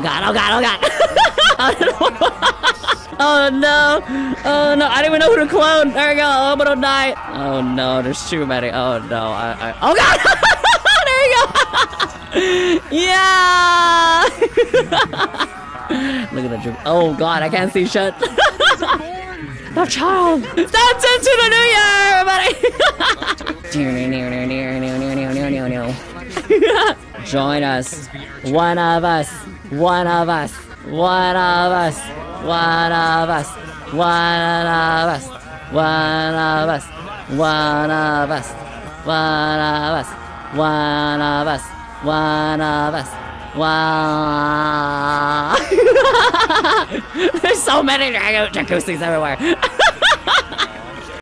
Oh god, oh god, oh god. oh no. Oh no, I don't even know who to clone. There we go. Oh, but don't die. Oh no, there's too many. Oh no. I, I oh god. there you go. yeah. Look at the drip. Oh god, I can't see shit. the child. That's into the new year, everybody. Join us. One of us. One of us. One of us. One of us. One of us. One of us. One of us. One of us. One of us. One of us. There's so many jacuzzis everywhere.